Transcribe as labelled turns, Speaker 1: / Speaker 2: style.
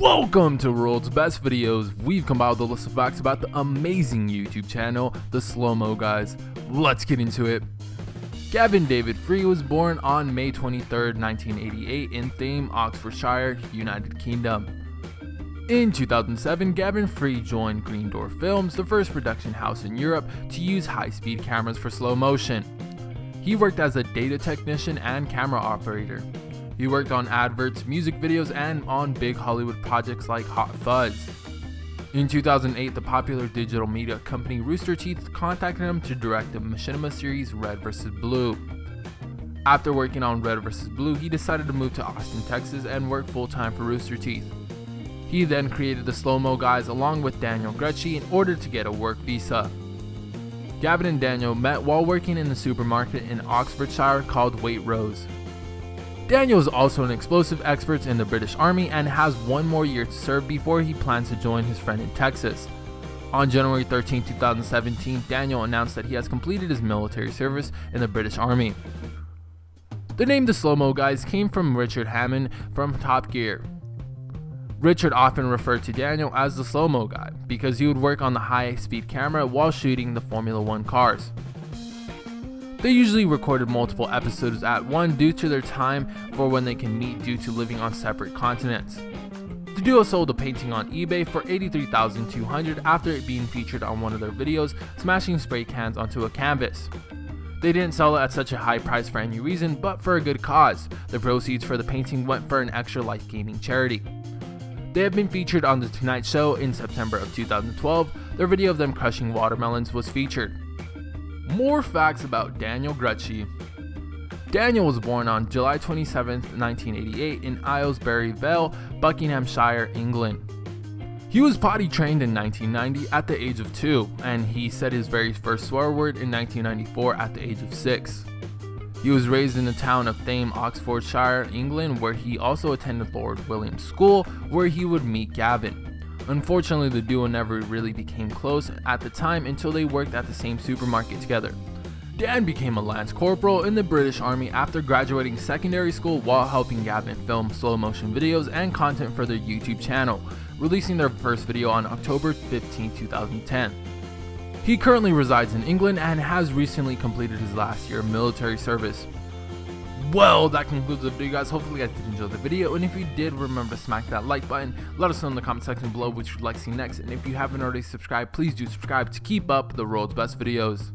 Speaker 1: Welcome to World's Best Videos. We've compiled a list of facts about the amazing YouTube channel, The Slow Mo Guys. Let's get into it. Gavin David Free was born on May 23, 1988 in Thame, Oxfordshire, United Kingdom. In 2007, Gavin Free joined Green Door Films, the first production house in Europe to use high-speed cameras for slow motion. He worked as a data technician and camera operator. He worked on adverts, music videos, and on big Hollywood projects like Hot Fuzz. In 2008, the popular digital media company Rooster Teeth contacted him to direct the machinima series Red vs. Blue. After working on Red vs. Blue, he decided to move to Austin, Texas and work full-time for Rooster Teeth. He then created the Slow Mo Guys along with Daniel Gruchy in order to get a work visa. Gavin and Daniel met while working in a supermarket in Oxfordshire called Waitrose. Daniel is also an explosive expert in the British Army and has one more year to serve before he plans to join his friend in Texas. On January 13, 2017, Daniel announced that he has completed his military service in the British Army. The name the Slow Mo Guys came from Richard Hammond from Top Gear. Richard often referred to Daniel as the slow mo guy because he would work on the high speed camera while shooting the Formula One cars. They usually recorded multiple episodes at one due to their time for when they can meet due to living on separate continents. The duo sold a painting on eBay for 83,200 after it being featured on one of their videos smashing spray cans onto a canvas. They didn't sell it at such a high price for any reason, but for a good cause. The proceeds for the painting went for an extra life gaming charity. They have been featured on The Tonight Show in September of 2012. Their video of them crushing watermelons was featured. More facts about Daniel Gruchy. Daniel was born on July 27, 1988 in Aylesbury Vale, Buckinghamshire, England. He was potty trained in 1990 at the age of 2, and he said his very first swear word in 1994 at the age of 6. He was raised in the town of Thame, Oxfordshire, England, where he also attended Lord Williams School, where he would meet Gavin. Unfortunately, the duo never really became close at the time until they worked at the same supermarket together. Dan became a Lance Corporal in the British Army after graduating secondary school while helping Gavin film slow motion videos and content for their YouTube channel, releasing their first video on October 15, 2010. He currently resides in England and has recently completed his last year of military service. Well, that concludes the video, guys. Hopefully, you guys did enjoy the video. And if you did, remember to smack that like button. Let us know in the comment section below which you'd like to see next. And if you haven't already subscribed, please do subscribe to keep up the world's best videos.